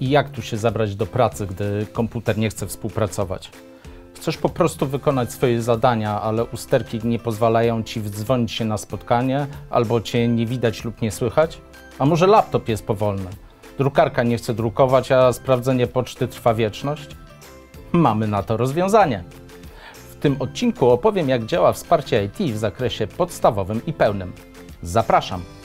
I jak tu się zabrać do pracy, gdy komputer nie chce współpracować? Chcesz po prostu wykonać swoje zadania, ale usterki nie pozwalają ci wdzwonić się na spotkanie, albo cię nie widać lub nie słychać? A może laptop jest powolny? Drukarka nie chce drukować, a sprawdzenie poczty trwa wieczność? Mamy na to rozwiązanie. W tym odcinku opowiem, jak działa wsparcie IT w zakresie podstawowym i pełnym. Zapraszam!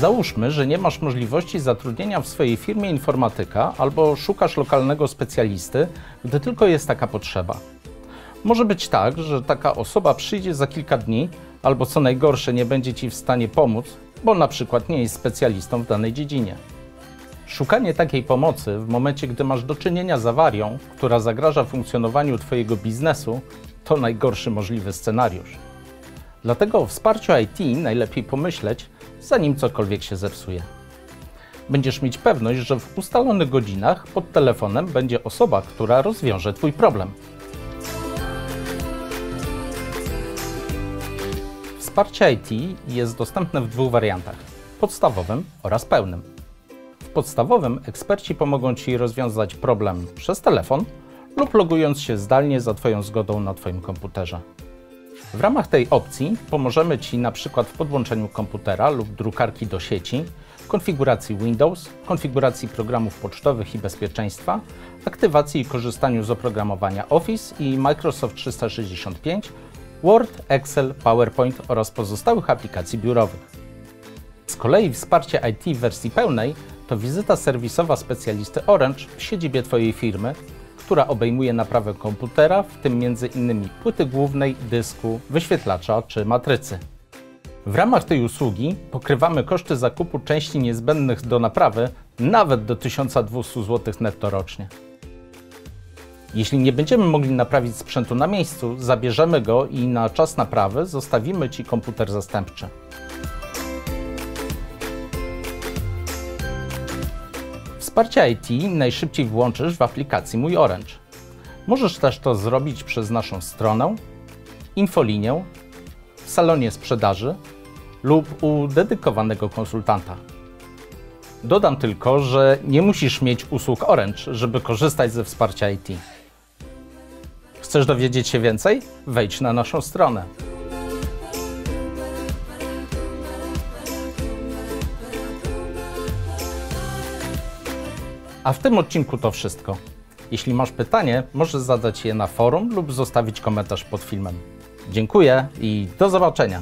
Załóżmy, że nie masz możliwości zatrudnienia w swojej firmie informatyka albo szukasz lokalnego specjalisty, gdy tylko jest taka potrzeba. Może być tak, że taka osoba przyjdzie za kilka dni, albo co najgorsze, nie będzie ci w stanie pomóc, bo na przykład nie jest specjalistą w danej dziedzinie. Szukanie takiej pomocy w momencie, gdy masz do czynienia z awarią, która zagraża funkcjonowaniu Twojego biznesu, to najgorszy możliwy scenariusz. Dlatego o wsparciu IT najlepiej pomyśleć, zanim cokolwiek się zepsuje. Będziesz mieć pewność, że w ustalonych godzinach pod telefonem będzie osoba, która rozwiąże Twój problem. Wsparcie IT jest dostępne w dwóch wariantach: podstawowym oraz pełnym. W podstawowym eksperci pomogą Ci rozwiązać problem przez telefon lub logując się zdalnie za Twoją zgodą na Twoim komputerze. W ramach tej opcji pomożemy Ci na przykład w podłączeniu komputera lub drukarki do sieci, konfiguracji Windows, konfiguracji programów pocztowych i bezpieczeństwa, aktywacji i korzystaniu z oprogramowania Office i Microsoft 365, Word, Excel, PowerPoint oraz pozostałych aplikacji biurowych. Z kolei wsparcie IT w wersji pełnej to wizyta serwisowa specjalisty Orange w siedzibie Twojej firmy, która obejmuje naprawę komputera, w tym m.in. płyty głównej, dysku, wyświetlacza czy matrycy. W ramach tej usługi pokrywamy koszty zakupu części niezbędnych do naprawy nawet do 1200 zł netto rocznie. Jeśli nie będziemy mogli naprawić sprzętu na miejscu, zabierzemy go i na czas naprawy zostawimy Ci komputer zastępczy. Wsparcie IT najszybciej włączysz w aplikacji Mój Orange. Możesz też to zrobić przez naszą stronę, infolinię, w salonie sprzedaży lub u dedykowanego konsultanta. Dodam tylko, że nie musisz mieć usług Orange, żeby korzystać ze wsparcia IT. Chcesz dowiedzieć się więcej? Wejdź na naszą stronę. A w tym odcinku to wszystko. Jeśli masz pytanie, możesz zadać je na forum lub zostawić komentarz pod filmem. Dziękuję i do zobaczenia.